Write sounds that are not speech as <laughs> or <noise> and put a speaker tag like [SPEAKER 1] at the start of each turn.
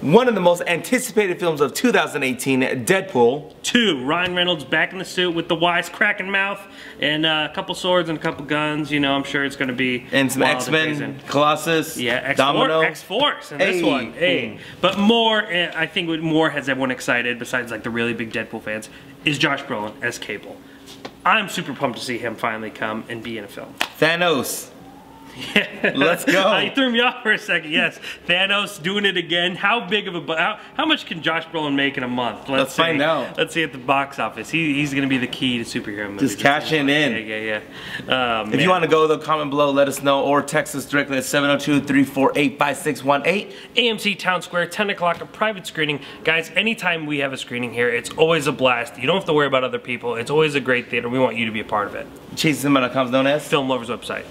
[SPEAKER 1] One of the most anticipated films of 2018, Deadpool.
[SPEAKER 2] Two, Ryan Reynolds back in the suit with the wisecracking mouth and uh, a couple swords and a couple guns. You know, I'm sure it's going to be
[SPEAKER 1] And some X-Men. Colossus,
[SPEAKER 2] Yeah, X
[SPEAKER 1] Domino.
[SPEAKER 2] X Force in this
[SPEAKER 1] Hey.
[SPEAKER 2] one. Hey, but more, eh, I think what more has everyone excited besides like the really big Deadpool fans is Josh Brolin as Cable. I'm super pumped to see him finally come and be in a film.
[SPEAKER 1] Thanos. <laughs> Let's go.
[SPEAKER 2] Uh, you threw me off for a second. Yes, Thanos doing it again. How big of a how, how much can Josh Brolin make in a month?
[SPEAKER 1] Let's
[SPEAKER 2] see.
[SPEAKER 1] find out.
[SPEAKER 2] Let's see at the box office. He, he's going to be the key to superhero movies.
[SPEAKER 1] Just cashing in.
[SPEAKER 2] Yeah, yeah, yeah. Um,
[SPEAKER 1] If you want to go, though, comment below, let us know, or text us directly at 702-348-5618.
[SPEAKER 2] AMC Town Square, 10 o'clock, a private screening. Guys, anytime we have a screening here, it's always a blast. You don't have to worry about other people. It's always a great theater. We want you to be a part of it.
[SPEAKER 1] ChaseCinema.com is known as
[SPEAKER 2] Film Lovers website.